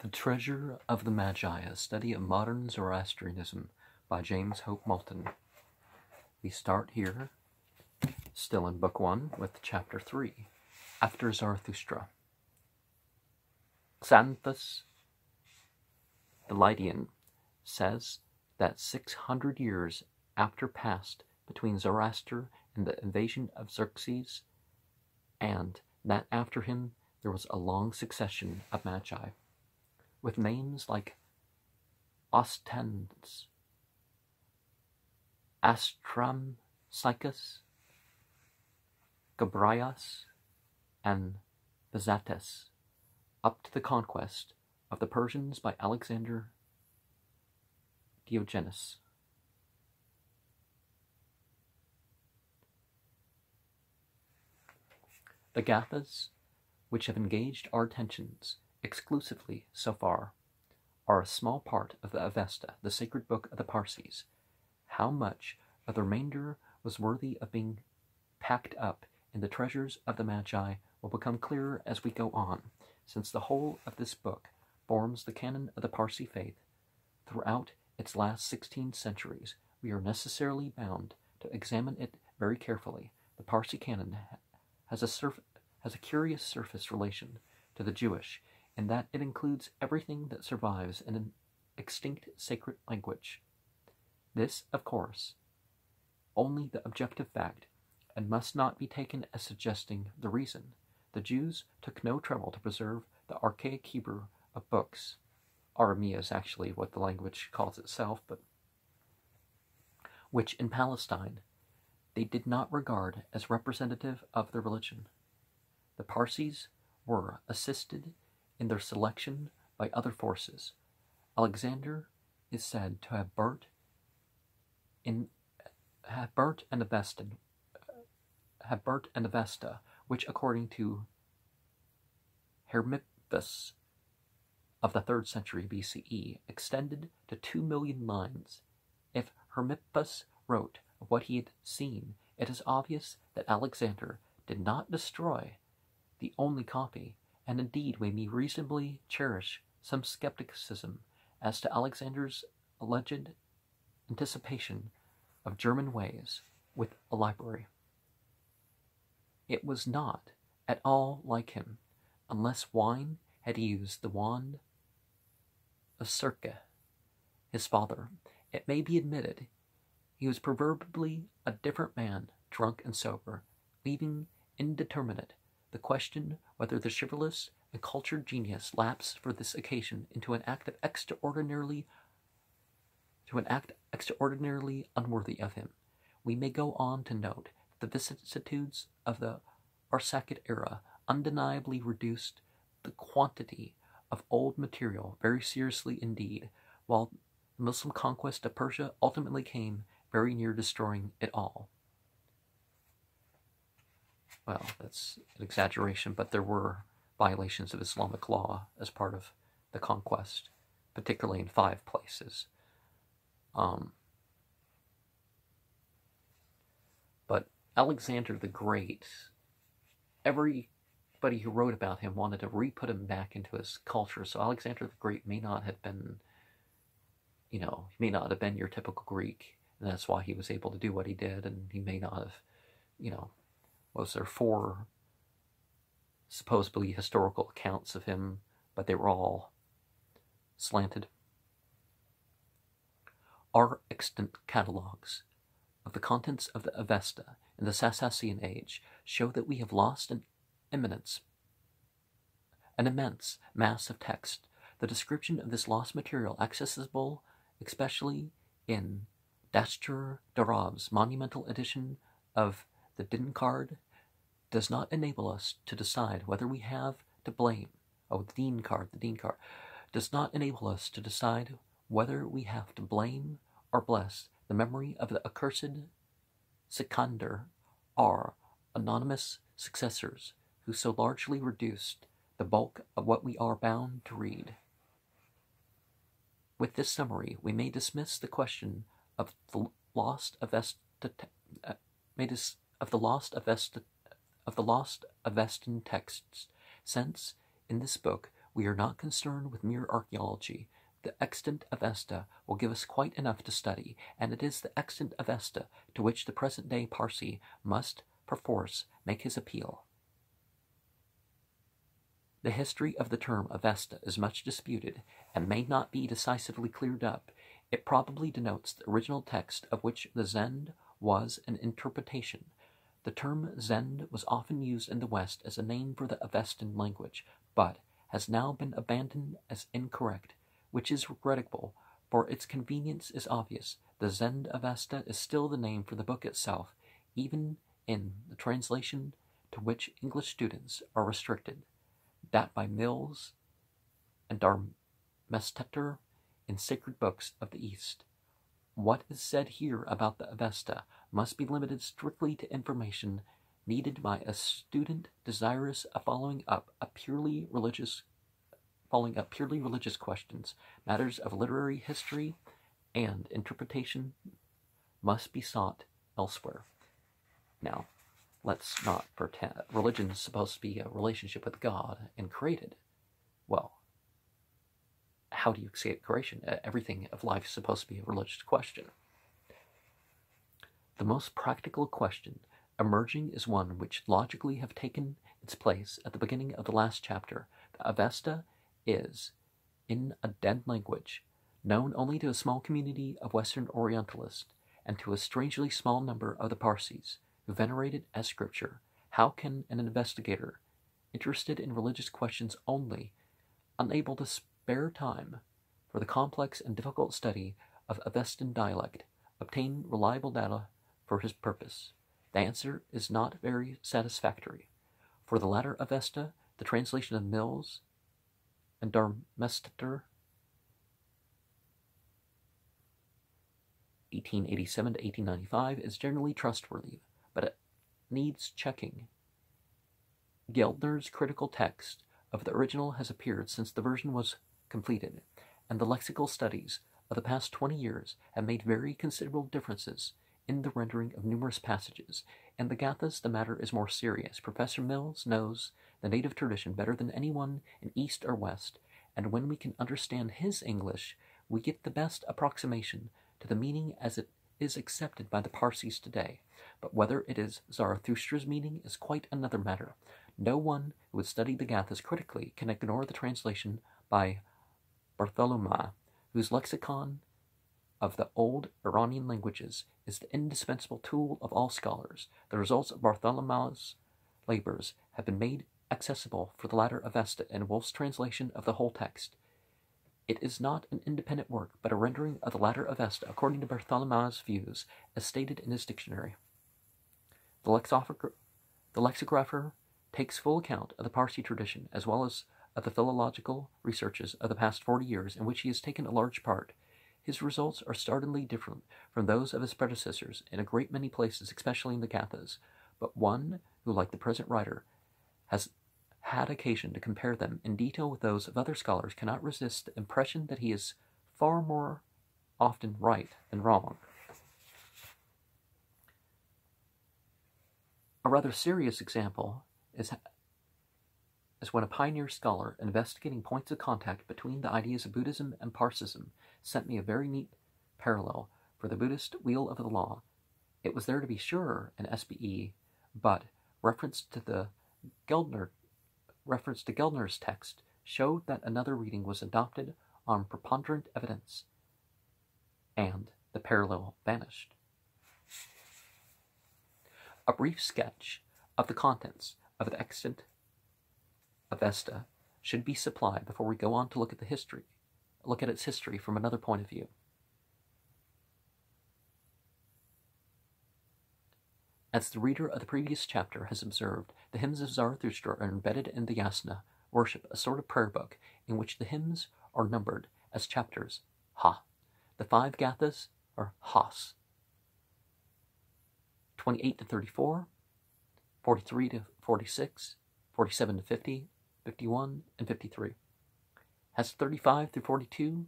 The Treasure of the Magi, a study of modern Zoroastrianism by James Hope Moulton. We start here, still in Book 1, with Chapter 3, After Zarathustra. Xanthus the Lydian says that 600 years after passed between Zoroaster and the invasion of Xerxes, and that after him there was a long succession of magi, with names like Ostens, Astram Psychus, Gabrias, and Bezates, up to the conquest of the Persians by Alexander Diogenes. The Gathas, which have engaged our attentions exclusively so far, are a small part of the Avesta, the sacred book of the Parsis. How much of the remainder was worthy of being packed up in the treasures of the Magi will become clearer as we go on, since the whole of this book forms the canon of the Parsi faith. Throughout its last 16 centuries, we are necessarily bound to examine it very carefully. The Parsi canon has a, surf- has a curious surface relation to the Jewish in that it includes everything that survives in an extinct sacred language. This, of course, only the objective fact, and must not be taken as suggesting the reason. The Jews took no trouble to preserve the archaic Hebrew of books. Aramea is actually what the language calls itself, but which in Palestine they did not regard as representative of their religion. The Parsis were assisted in their selection by other forces. Alexander is said to have burnt in have burnt an Avesta, have burnt an Avesta, which according to Hermippus of the 3rd century BCE extended to 2 million lines. If Hermippus wrote of what he had seen, it is obvious that Alexander did not destroy the only copy, and indeed we may reasonably cherish some skepticism as to Alexander's alleged anticipation of German ways with a library. It was not at all like him, unless wine had used the wand of Circe, his father. It may be admitted he was proverbially a different man, drunk and sober, leaving indeterminate the question whether the chivalrous and cultured genius lapsed for this occasion into an act of extraordinarily to an act extraordinarily unworthy of him. We may go on to note that the vicissitudes of the Arsacid era undeniably reduced the quantity of old material very seriously indeed, while the Muslim conquest of Persia ultimately came very near destroying it all. Well, that's an exaggeration, but there were violations of Islamic law as part of the conquest, particularly in five places. Um, but Alexander the Great, everybody who wrote about him wanted to re-put him back into his culture. So Alexander the Great may not have been, you know, he may not have been your typical Greek, and that's why he was able to do what he did. And he may not have, you know, was there four supposedly historical accounts of him, but they were all slanted. Our extant catalogues of the contents of the Avesta in the Sassanian age show that we have lost an eminence, an immense mass of text. The description of this lost material, accessible especially in Dastur Darab's monumental edition of the Dinkard, does not enable us to decide whether we have to blame. Oh, the Denkard, the Denkard, does not enable us to decide whether we have to blame or bless the memory of the accursed Sikander, our anonymous successors who so largely reduced the bulk of what we are bound to read. With this summary, we may dismiss the question of the lost Avesta, uh, dis, of the lost Avesta, of the lost Avestan texts, since in this book we are not concerned with mere archaeology. The extant Avesta will give us quite enough to study, and it is the extant Avesta to which the present day Parsi must perforce make his appeal. The history of the term Avesta is much disputed and may not be decisively cleared up. It probably denotes the original text of which the Zend was an interpretation. The term Zend was often used in the West as a name for the Avestan language, but has now been abandoned as incorrect, which is regrettable, for its convenience is obvious. The Zend Avesta is still the name for the book itself, even in the translation to which English students are restricted, that by Mills and Darmesteter in Sacred Books of the East. What is said here about the Avesta must be limited strictly to information needed by a student desirous of following up a purely religious following up purely religious questions, matters of literary history and interpretation must be sought elsewhere. Now, let's not pretend religion is supposed to be a relationship with God and created. Well, how do you escape creation? Uh, everything of life is supposed to be a religious question. The most practical question emerging is one which logically have taken its place at the beginning of the last chapter. The Avesta is, in a dead language, known only to a small community of Western Orientalists and to a strangely small number of the Parsis who venerate it as scripture. How can an investigator, interested in religious questions only, unable to spare time for the complex and difficult study of Avestan dialect, obtain reliable data for his purpose? The answer is not very satisfactory. For the latter Avesta, the translation of Mills and Darmesteter, 1887 to 1895, is generally trustworthy, but it needs checking. Geldner's critical text of the original has appeared since the version was completed, and the lexical studies of the past 20 years have made very considerable differences in the rendering of numerous passages. In the Gathas, the matter is more serious. Professor Mills knows the native tradition better than anyone in East or West, and when we can understand his English, we get the best approximation to the meaning as it is accepted by the Parsis today. But whether it is Zarathustra's meaning is quite another matter. No one who has studied the Gathas critically can ignore the translation by Bartholomew, whose lexicon of the old Iranian languages is the indispensable tool of all scholars. The results of Bartholomew's labors have been made accessible for the latter Avesta in Wolff's translation of the whole text. It is not an independent work, but a rendering of the latter Avesta according to Bartholomew's views, as stated in his dictionary. The, lexicographer takes full account of the Parsi tradition as well as of the philological researches of the past 40 years in which he has taken a large part. His results are startlingly different from those of his predecessors in a great many places, especially in the Gathas, but one who, like the present writer, has had occasion to compare them in detail with those of other scholars cannot resist the impression that he is far more often right than wrong. A rather serious example is is when a pioneer scholar investigating points of contact between the ideas of Buddhism and Parsism sent me a very neat parallel for the Buddhist Wheel of the Law. It was there to be sure an SBE, but reference to the Geldner reference to Geldner's text showed that another reading was adopted on preponderant evidence, and the parallel vanished. A brief sketch of the contents of the extant Avesta should be supplied before we go on to look at the history, look at its history from another point of view. As the reader of the previous chapter has observed, the hymns of Zarathustra are embedded in the yasna, worship, a sort of prayer book, in which the hymns are numbered as chapters, ha. The five gathas are has. 28 to 34, 43 to 46, 47 to 50, 51, and 53. Has 35 through 42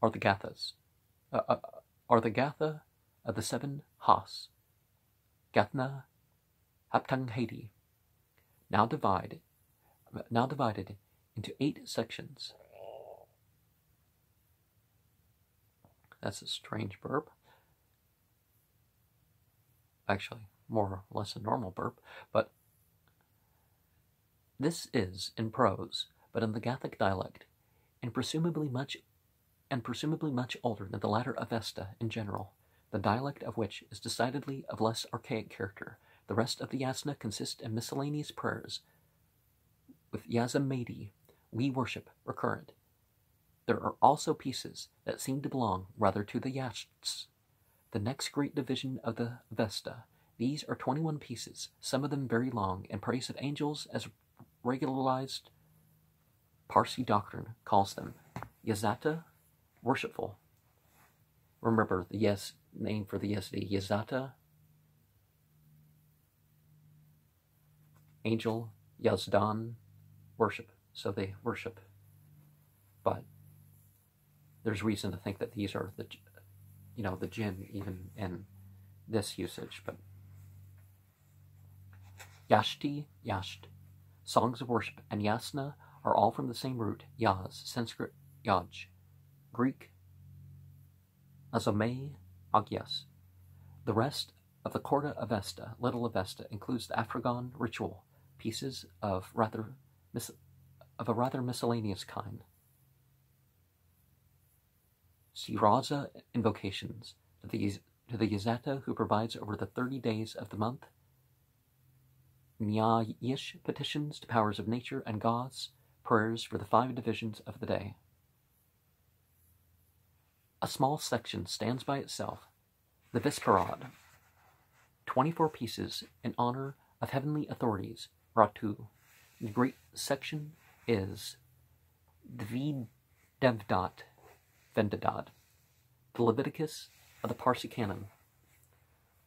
are the Gathas, uh, uh, are the Gatha of the seven Has. Gathna Haptang Haiti. Now divide now divided into eight sections. That's a strange burp. Actually, more or less a normal burp, but this is in prose, but in the Gathic dialect, and presumably much and presumably much older than the latter Avesta in general, the dialect of which is decidedly of less archaic character. The rest of the Yasna consists in miscellaneous prayers, with Yazamadi, we worship, recurrent. There are also pieces that seem to belong rather to the Yashts, the next great division of the Vesta. These are 21 pieces, some of them very long, in praise of angels as regularized Parsi doctrine calls them. Yazata, worshipful. Remember the yes name for the Yazdi, Yazata, angel, Yazdan, worship. So they worship. But there's reason to think that these are the, you know, the jinn even in this usage. But Yashti, Yasht, songs of worship, and Yasna are all from the same root, Yaz, Sanskrit Yaj, Greek Azome Agyas. The rest of the Khorda Avesta, Little Avesta, includes the Afragon ritual, pieces of rather of a rather miscellaneous kind. Siraza invocations to the, to the Yazata who provides over the 30 days of the month, Nyayish petitions to powers of nature and gods, prayers for the five divisions of the day. A small section stands by itself, the Visparad, 24 pieces in honor of heavenly authorities, Ratu. The great section is Dvidevdat Vendidad, the Leviticus of the Parsi canon,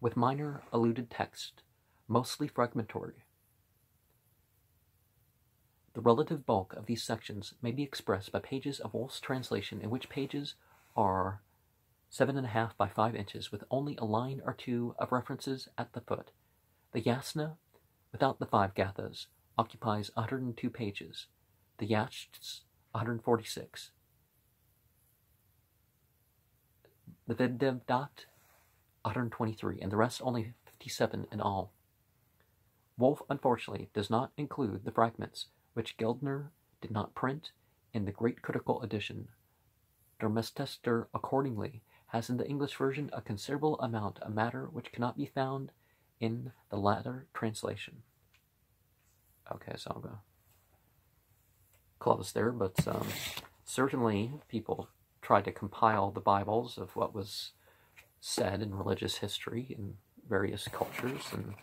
with minor alluded text, mostly fragmentary. The relative bulk of these sections may be expressed by pages of Wolff's translation, in which pages are seven and a half by five inches, with only a line or two of references at the foot. The Yasna, without the five gathas, occupies 102 pages, the Yashts 146. The Videvdat 123, and the rest only 57 in all. Wolff, unfortunately, does not include the fragments which Geldner did not print in the Great Critical Edition. Darmesteter, accordingly, has in the English version a considerable amount of matter which cannot be found in the latter translation. Okay, so I'm going to close there, but um, certainly people tried to compile the Bibles of what was said in religious history in various cultures, and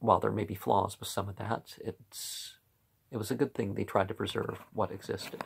while there may be flaws with some of that, it's it was a good thing they tried to preserve what existed.